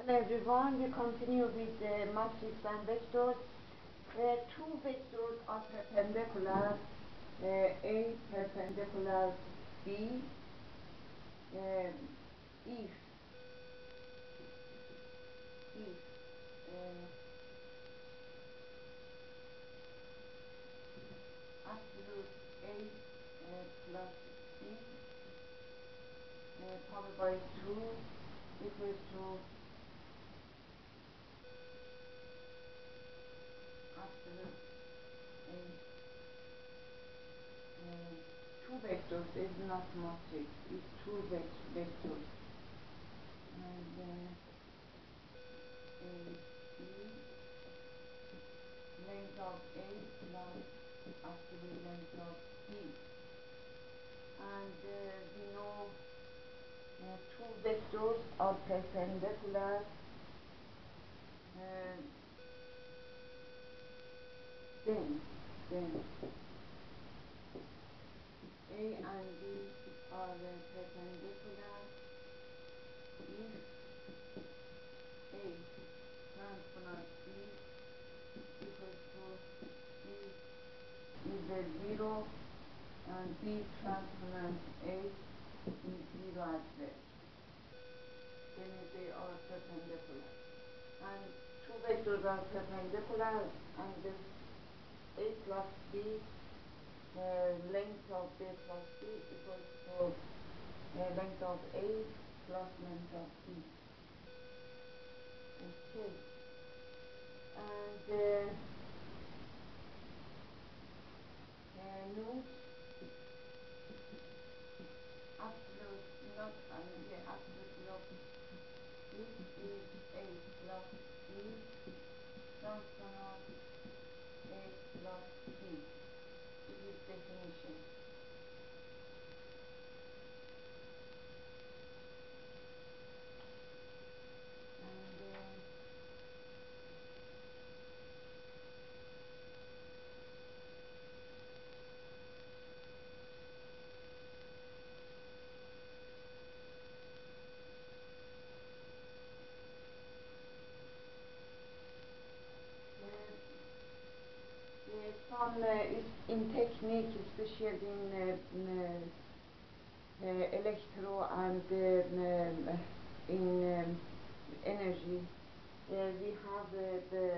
Hello everyone, we continue with the matrix and vectors. Uh, two vectors are perpendicular, uh, A perpendicular B, uh, if, if uh, absolute A uh, plus B uh, powered by 2 equals to absolute A. Uh, two vectors is not matrix, it's two vect vectors. And uh, length of A plus absolute length of B. And uh, we know uh, two vectors are perpendicular uh, then, then A and B are perpendicular if A transpose B equals to B is a zero and B transpose A is zero as well. Then they are perpendicular. And two vectors are perpendicular and this a plus b length of a plus b equals to length of a plus length of b. Uh, uh, note absolute not I mean yeah, absolute this is a plus b a plus b. Definition. And uh, uh, some uh, in uh, electro and um, in um, energy, we have the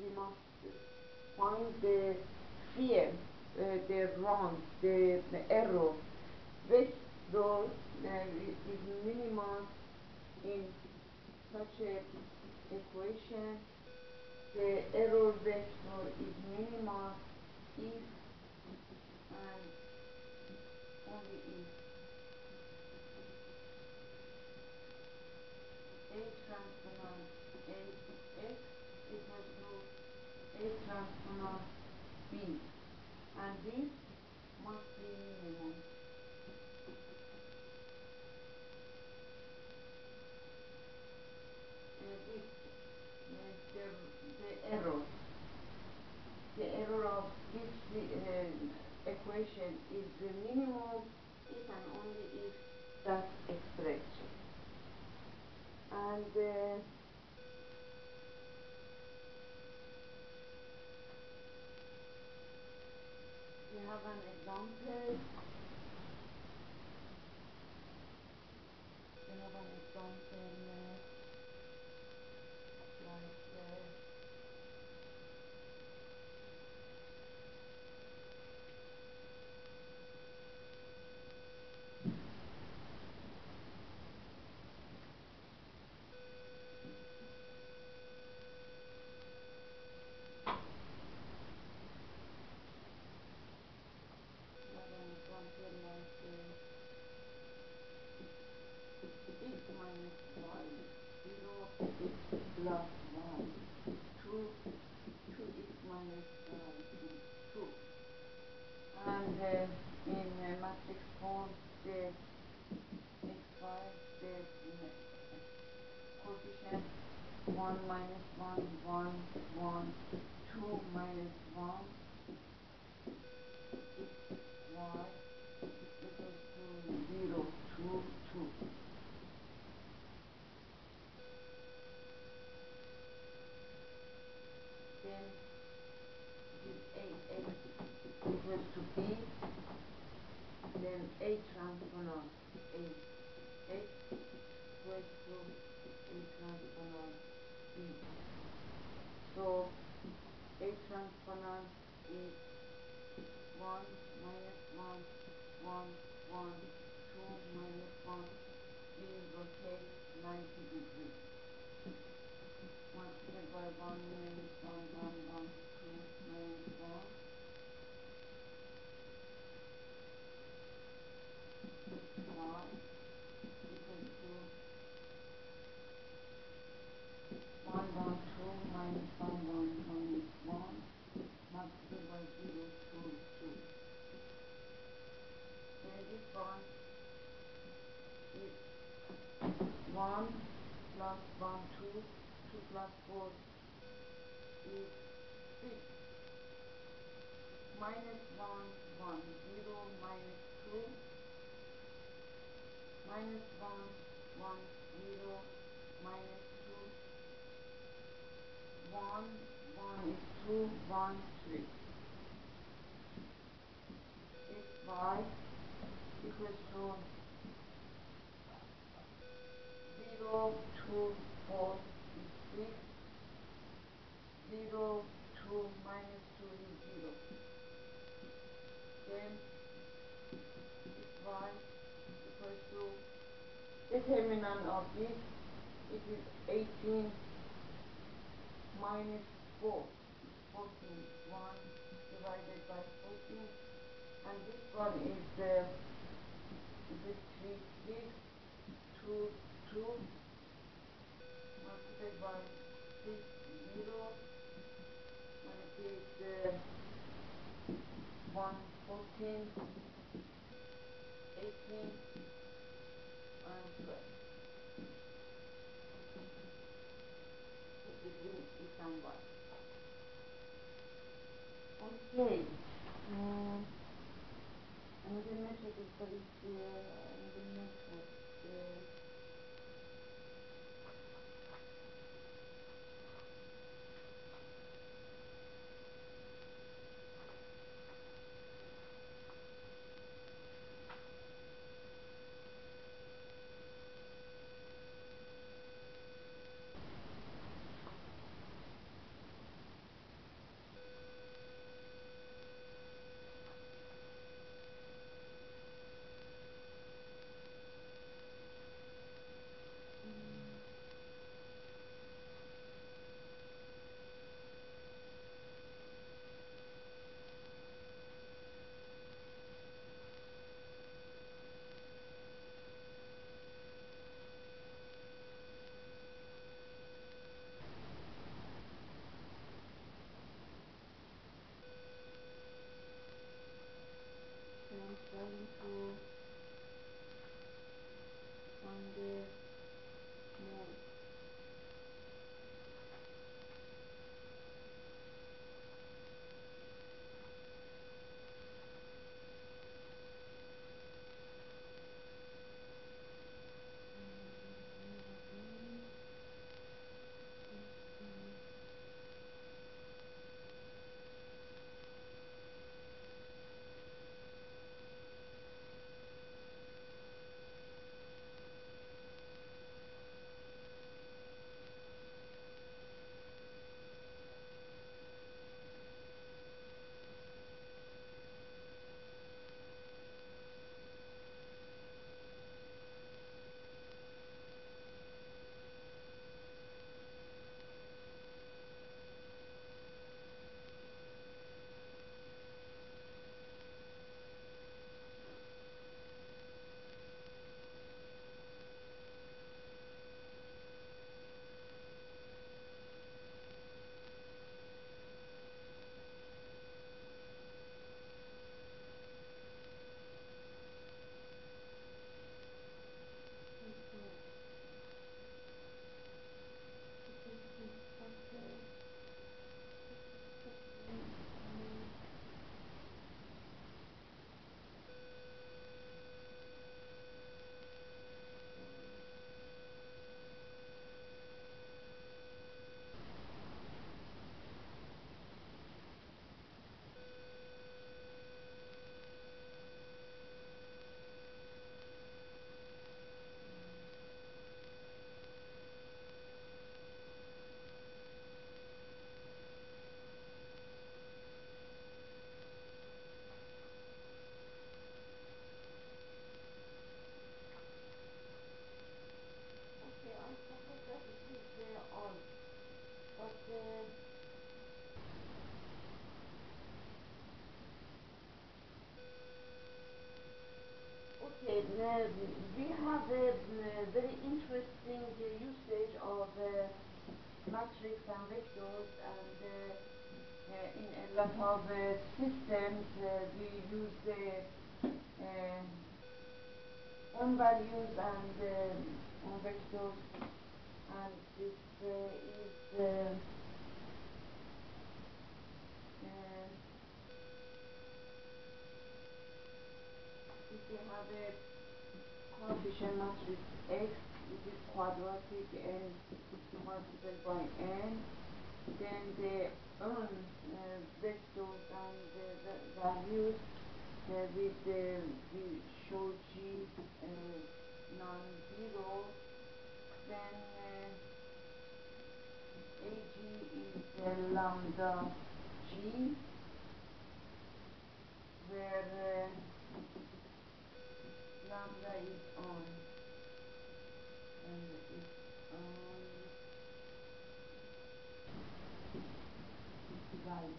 we must find the fear, the wrong, the, the error, though uh, is minimal in such a equation. The error vector is minimal if and only if A transpose A x equals to A transpose B and this must be minimum. Uh, this the, the error. The error of this uh, equation is the minimum if and only if that expression. And uh, we have an example. We have an 1 minus 1, 1, 1, 2 minus 1, 6y equals to 0, 2, 2. Then this 8, x equals to b, then 8 transform on 8. So A transpose is 1 minus 1, 1, 1, 2 minus 1, B rotate 90 degrees. Multiplied by 1 minus 1, 1, 1, 2 minus 1. Y equals to 1, 1, 2 minus 1, 1 minus 1 multiplied by 0, 2, 2. Then this one is 1 plus 1, 2, 2 plus 4 is 6. Minus 1, 1, 0, minus 2, minus 1, 1, 0, minus 2, 1, 1 is 2, 1, 3. xy equals to 0, 2, 4 is 6, 0, 2 minus 2 is 0. Then xy equals to determinant of this, it is 18 minus 4 is 14, 1 divided by 14, and this one is the, it is 3, 6, 2, 2, multiplied by 6, 0, and it is uh, 1, 14, 18, and 12. Between X and Y. Okay. Um, another method is what is the systems uh, we use the uh, on values and uh, vectors? And this uh, is uh, uh, if we have a coefficient matrix X which is quadratic and multiplied by n then the own uh, vectors and the values uh, with the we show G uh, non-zero. Then uh, AG is uh, lambda G where lambda is on and it's on Now,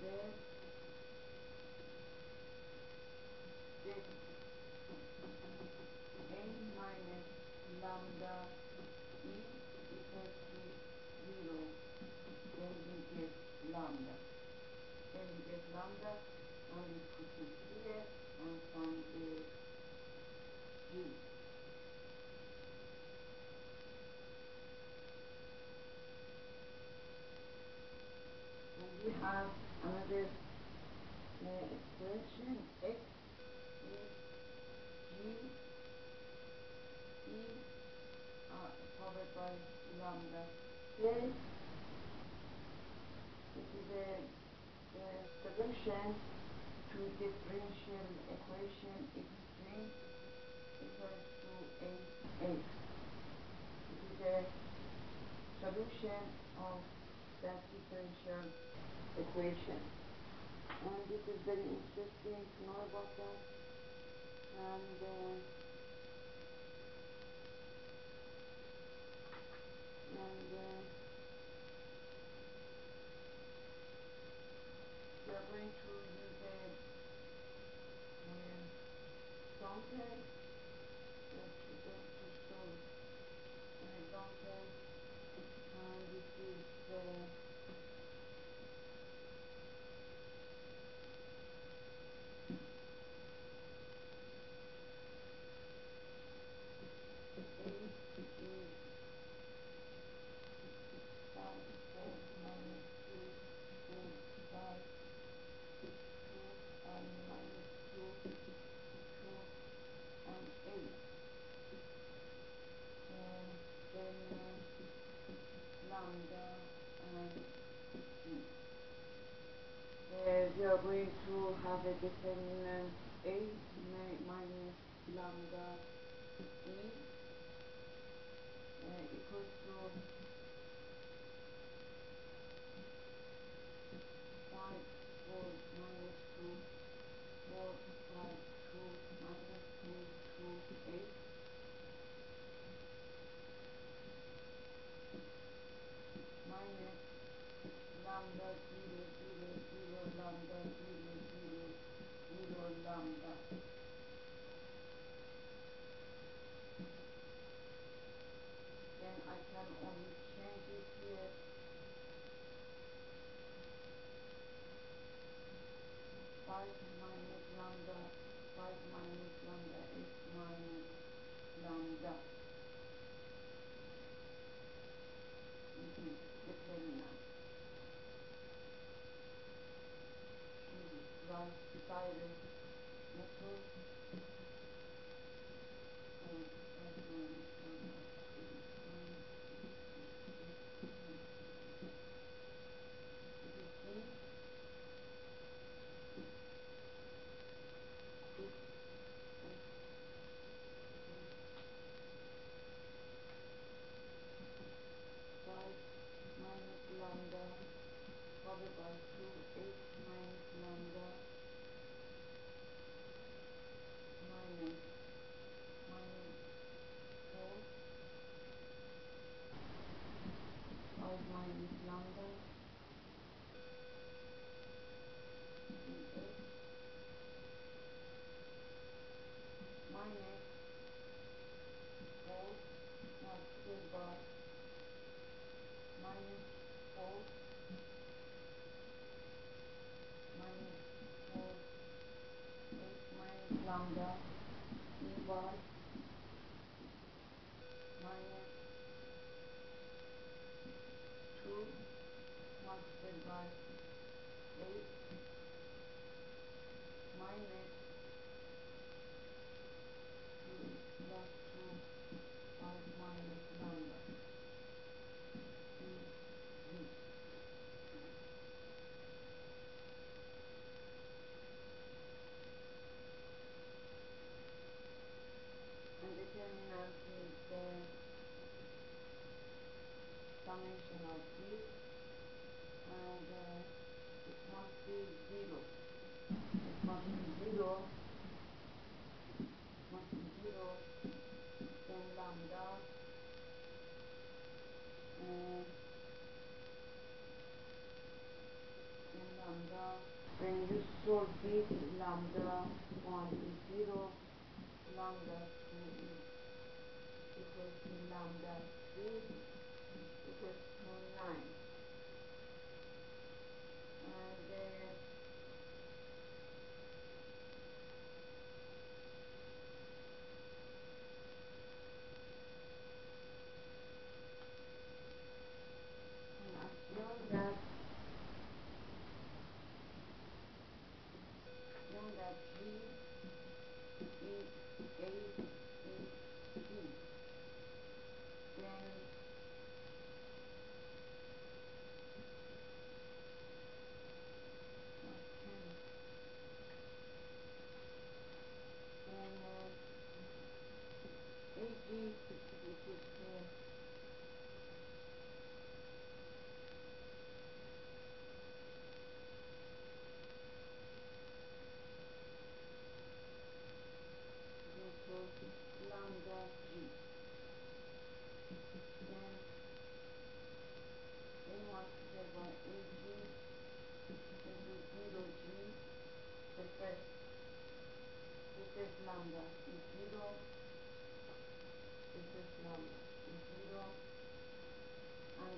there this a minus lambda equals to zero. Then we get lambda. Then we lambda x3 equals to 8x. It is a solution of that differential equation. And this is very interesting to know about that. And uh, and uh, we are going to example uh, uh, example and this is uh, eight is we are going to have a determinant 8 mi- minus lambda e uh, equals to 5 4 minus 2 4 5 2 minus 2 2 8 minus lambda 0 0 0 lambda 0 0 0 lambda then I can only change it here five minus lambda five minus lambda is minus lambda this is determinant choose right direct method and of mine longer. Minus four multiplied by minus four minus four x minus lambda e man big lambda 1 is 0, lambda 2 is equals to lambda 3 equals to 9.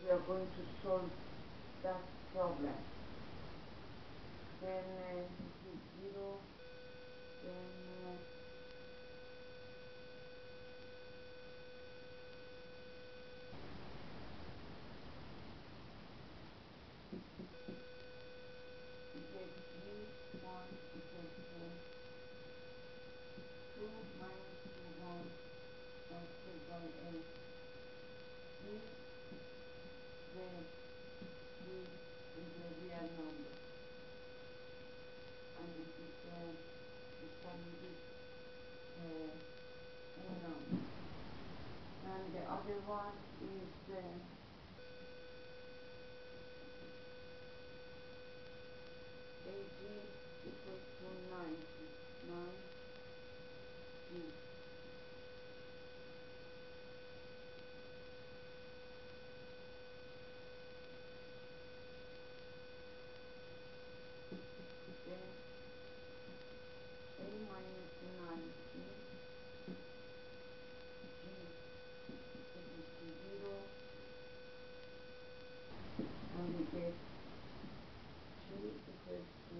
we are going to solve that problem. Then uh, 0, then uh, And the other one is uh,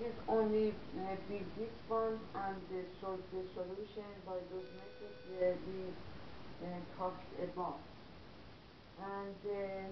is only uh, big big and the, the solution by those methods uh, we uh, talked about. And uh,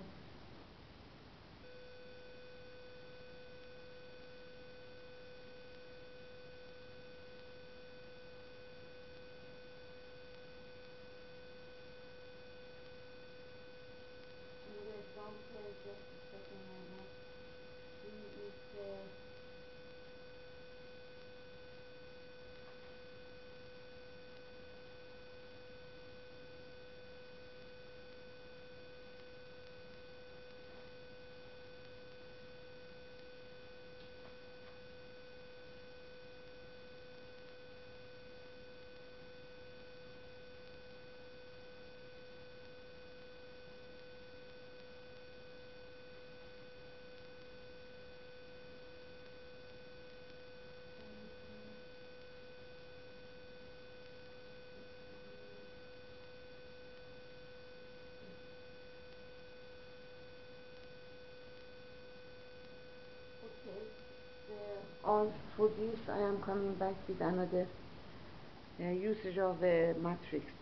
I am coming back with another uh, usage of a matrix